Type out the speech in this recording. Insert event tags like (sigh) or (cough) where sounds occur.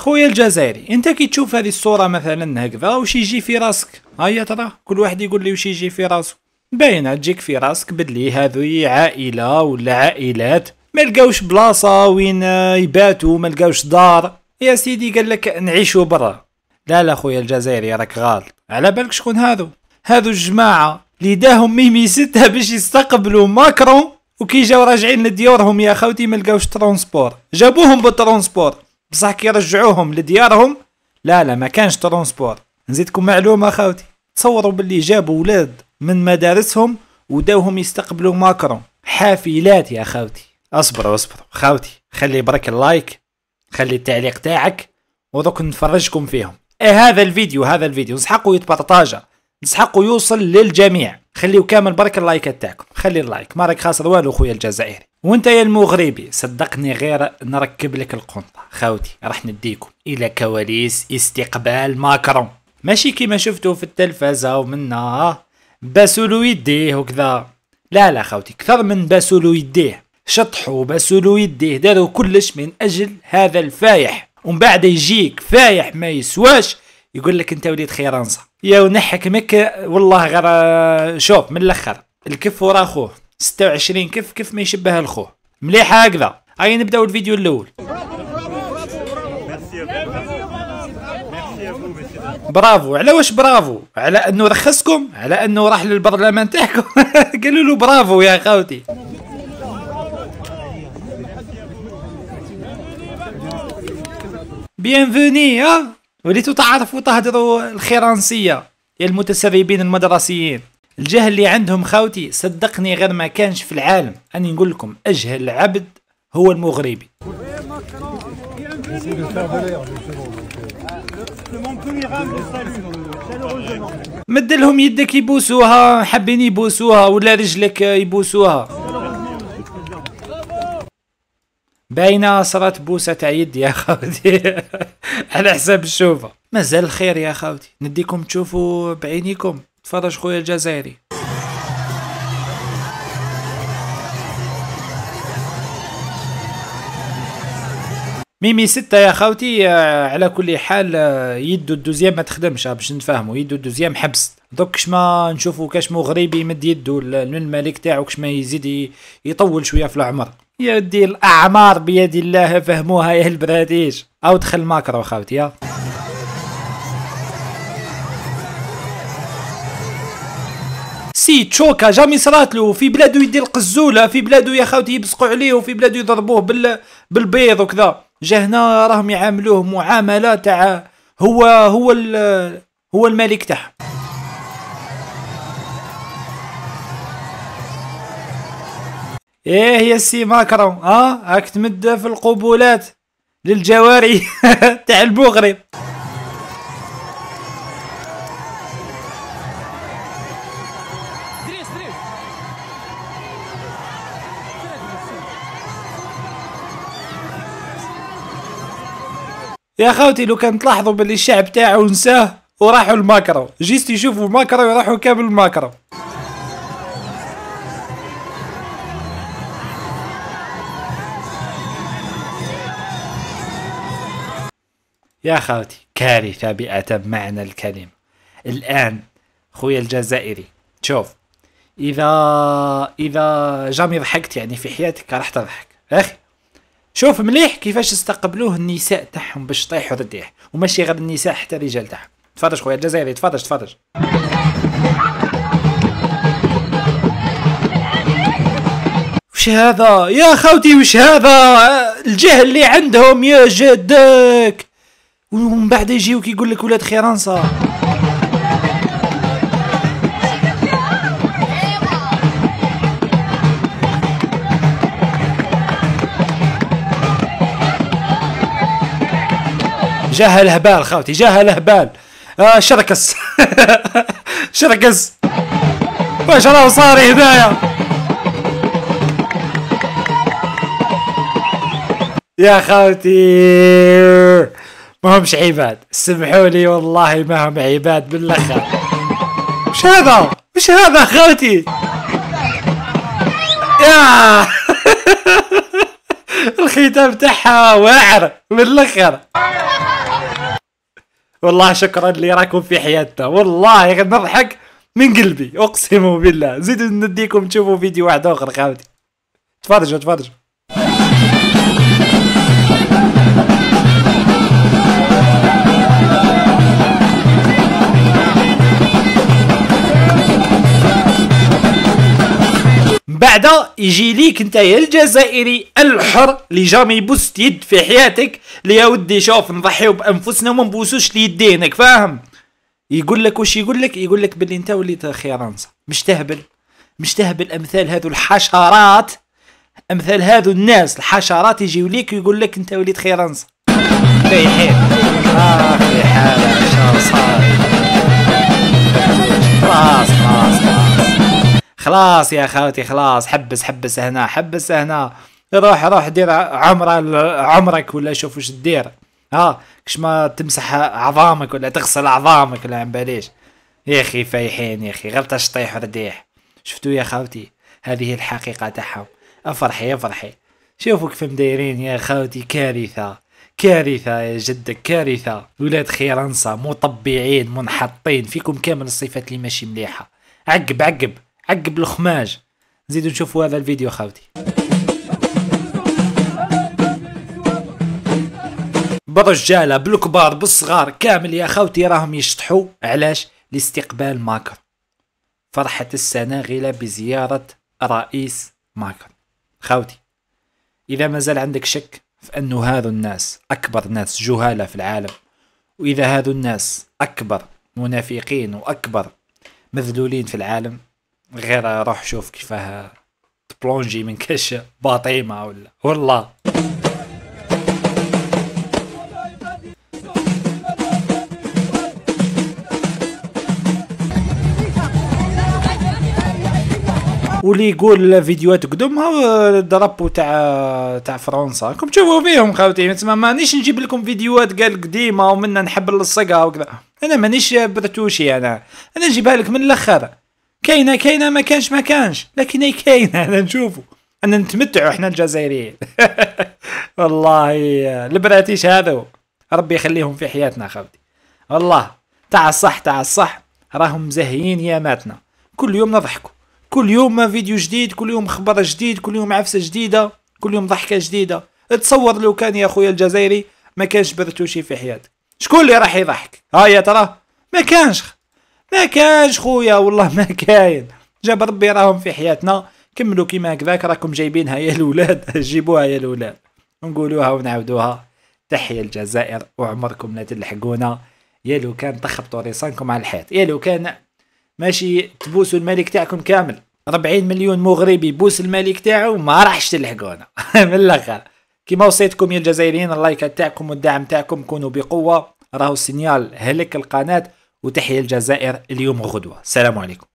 خويا الجزائري انت كي تشوف هذه الصورة مثلا هكذا وش يجي في راسك؟ هيا ترى كل واحد يقول لي وش يجي في راسه. باينة تجيك في راسك باللي هذه عائلة ولا عائلات ما لقاوش بلاصة وين يباتوا ما لقاوش دار. يا سيدي قال لك نعيشوا برا. لا لا خويا الجزائري راك غلط. على بالك شكون هذو؟ هذو الجماعة اللي داهم ميمي ستة باش يستقبلوا ماكرون وكي جاو راجعين لديورهم يا خوتي ما لقاوش transport. جابوهم بال transport. بصح كي رجعوهم لديارهم؟ لا لا ما كانش transport. نزيدكم معلومة خوتي تصوروا باللي جابوا ولاد من مدارسهم وداوهم يستقبلوا ماكرون. حافلات يا خوتي اصبروا اصبروا خوتي خلي برك ال like خلي التعليق تاعك ودوك نفرجكم فيهم. إيه هذا الفيديو هذا الفيديو. نسحقوا يتبارطاجا نسحقوا يوصل للجميع. خليو كامل برك اللايكات تاعكم. خلي ال like. ما راك خاسر والو خويا الجزائري. وانت يا المغربي صدقني غير نركب لك القنطة. خاوتي راح نديكم. إلى كواليس استقبال ماكرون. ماشي كيما شفتوا في التلفزة ومنا. باسولو يديه وكذا. لا لا خاوتي كثر من باسولو يديه. شطحوا باسولو يديه. داروا كلش من أجل هذا الفايح. ومن بعد يجيك فايح ما يسواش يقول لك أنت وليد خيرانصة. يا ونحك مك والله غير شوف من الأخر. الكف ورا أخوه. 26 كف كف ما يشبه الخوه مليحه هكذا. هاي نبداو الفيديو الأول. برافو. على واش برافو؟ على أنه رخصكم على أنه راح للبرلمان تاعكم. (laughs) قالوا له برافو يا خاوتي بيانفوني ها؟ وليتوا تعرفوا تهدروا الخيرانسية. يا المتسربين المدرسيين. الجهل اللي عندهم خاوتي صدقني غير ما كانش في العالم. أني نقول لكم أجهل عبد هو المغربي. مدلهم يدك يبوسوها حابين يبوسوها ولا رجلك يبوسوها. باينة صارت بوسة تاع يدي يا خاوتي (laughs) على حساب الشوفة. مازال الخير يا خاوتي نديكم تشوفوا بعينيكم. تفرج خويا الجزائري. ميمي ستة يا خاوتي آه، على كل حال آه، يدو الدوزيام ما تخدمش آه، باش نتفاهموا يدو الدوزيام حبس. دوك كش ما نشوفوا كاش مغربي يمد يدو للملك تاعو كش ما يزيد يطول شوية في العمر. يا ودي الأعمار بيد الله فهموها يا البراديش أو دخل ماكرو خاوتي يا. سي تشوكا جامي صرات له في بلادو يدير القزوله في بلادو يا خاوتي يبصقوا عليه وفي بلادو يضربوه بال بالبيض وكذا. جا هنا راهم يعاملوه معاملة تاع هو هو هو الملك تاعهم إيه يا سي ماكرون ها هاك تمد في القبولات للجواري (laughs) تاع المغرب يا خوتي لو كان تلاحظوا باللي الشعب تاعو نساه وراحوا الماكرو. جيست يشوفوا الماكرو يروحوا كامل الماكرو. يا خالتي كارثة بأتم معنى الكلمة. الآن خويا الجزائري شوف. إذا إذا جامي ضحكت يعني في حياتك راح تضحك. أخي شوف مليح كيفاش استقبلوه النساء تاعهم باش طيحوا رديح وماشي غير النساء حتى الرجال تاعهم. تفرج خويا الجزائري تفرج تفرج وش هذا؟ يا خوتي وش هذا؟ الجهل اللي عندهم يا جدك. ومن بعد يجيوك يقول لك ولاد خيرانصة. جاه الهبال خاوتي جاه الهبال. آه شركس. (laughs) شركس. واش راه صاري هنايا يا خاوتي. ما همش عباد سمحوا لي والله ما هم عباد بالاخر وش هذا؟ وش هذا خوتي يا. (laughs) الختام تاعها واعر من الأخر. والله شكرا اللي راكم في حياتنا والله نضحك من قلبي. أقسم بالله. زيدوا نديكم تشوفوا فيديو واحد آخر خاوتي تفرجوا تفرجوا بعد يجي ليك انت يا الجزائري الحر اللي جامي يبوس يد في حياتك اللي يا ودي شوف نضحيو بأنفسنا وما نبوسوش ليدينك فاهم؟ يقول لك وش يقول لك؟ يقول لك باللي انت وليت خيرانسا مش تهبل مش تهبل أمثال هذو الحشرات أمثال هذو الناس الحشرات يجيو ليك ويقول لك انت وليت خيرانسا في حال. آه في حال صار. خلاص يا خالتي خلاص حبس حبس هنا حبس هنا. روح روح دير عمره عمرك ولا شوف وش تدير. ها كش ما تمسح عظامك ولا تغسل عظامك ولا عم باليش. يا أخي فايحين يا أخي غير تشطيح رديح شفتوا يا خالتي هذه الحقيقة تاعهم. أفرحي أفرحي. شوفوا كيف مدايرين يا خالتي كارثة كارثة يا جدك كارثة. ولاد خيرنسا مطبعين منحطين فيكم كامل الصفات اللي ماشي مليحة. عقب عقب. عقب الخماج نزيدو نشوفوا هذا الفيديو خاوتي. بالرجاله بالكبار بالصغار كامل يا خوتي راهم يشطحوا. علاش؟ لاستقبال ماكر. فرحة السناغلة بزيارة رئيس ماكر. خوتي إذا ما زال عندك شك في أنه هذو الناس أكبر ناس جهالة في العالم وإذا هذو الناس أكبر منافقين وأكبر مذلولين في العالم غير روح شوف كيفاه تبلونجي من كش باطيمة ولا. والله. واللي يقول فيديوهات قدمها درابو تاع تاع فرنسا. راكم تشوفوا فيهم خاوتي تسمى مانيش نجيب لكم فيديوهات قال قديمة ومنا نحب نلصقها وكذا. أنا مانيش برتوشي أنا. أنا نجيبها لك من الأخر. كاينة كاينة ما كانش ما كانش. لكن هي كاينة أنا نشوفوا أنا نتمتعوا إحنا الجزائريين. (laughs) والله البراتيش هذو ربي يخليهم في حياتنا خاوتي والله تاع الصح تاع الصح راهم مزهيين ياماتنا. كل يوم نضحكوا. كل يوم فيديو جديد كل يوم خبر جديد كل يوم عفسة جديدة كل يوم ضحكة جديدة. تصور لو كان يا خويا الجزائري ما كانش برتوشي في حياتك شكون اللي راح يضحك؟ ها يا ترى؟ ما كانش. ما كانش خويا والله ما كاين. جاب ربي راهم في حياتنا. كملوا كيما هكذاك راكم جايبينها يا الاولاد (laughs) جيبوها يا الاولاد نقولوها ونعاودوها. تحيا الجزائر وعمركم لا تلحقونا. يا لو كان تخبطوا ريصانكم على الحيط. يا لو كان ماشي تبوسوا الملك تاعكم كامل. 40 مليون مغربي بوس الملك تاعو ما راحش تلحقونا. (laughs) من الأخر. كيما وصيتكم يا الجزائريين اللايكات تاعكم والدعم تاعكم كونوا بقوة. راهو سينيال هلك القناة. وتحيا الجزائر اليوم وغدوه السلام عليكم.